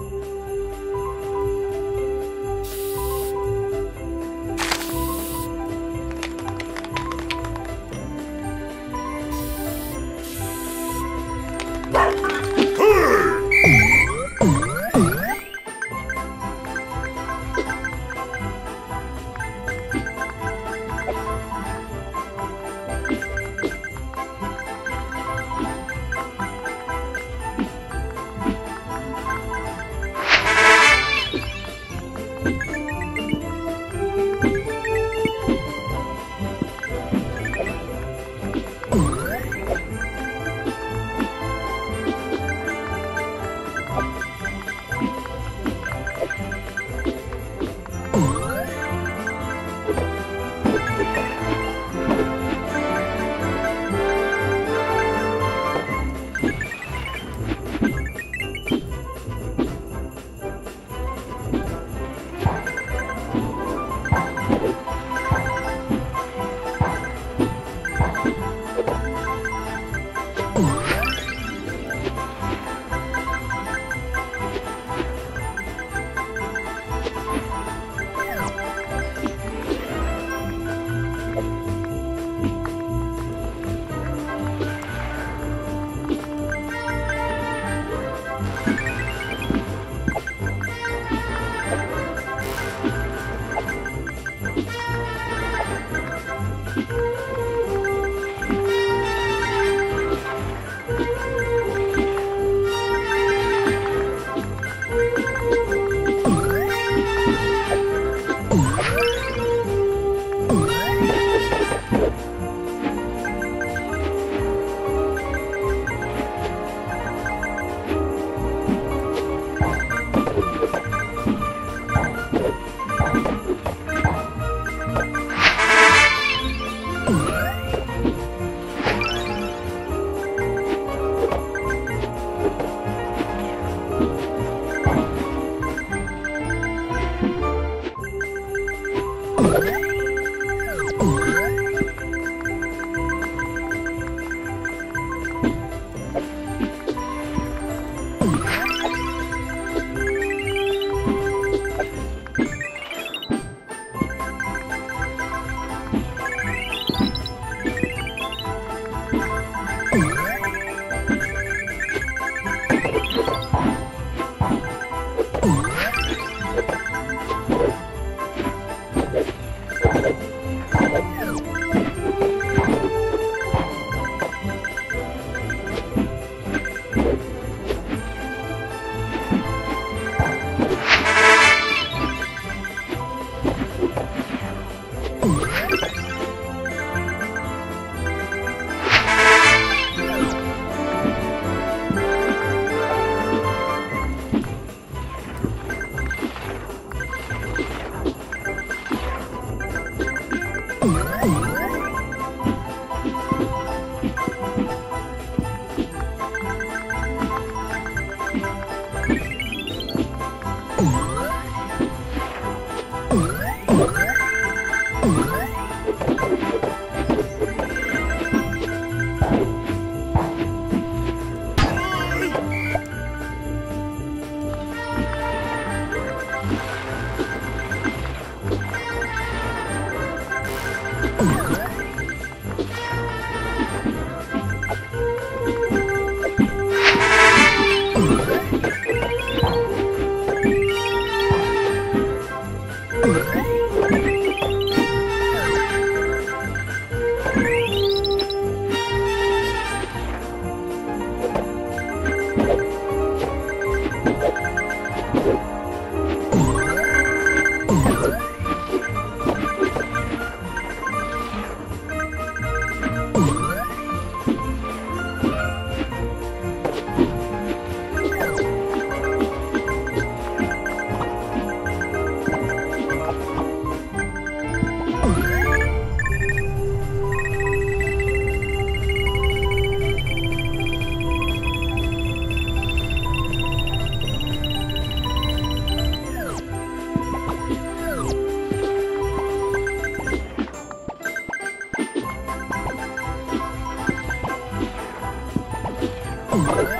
you Ooh.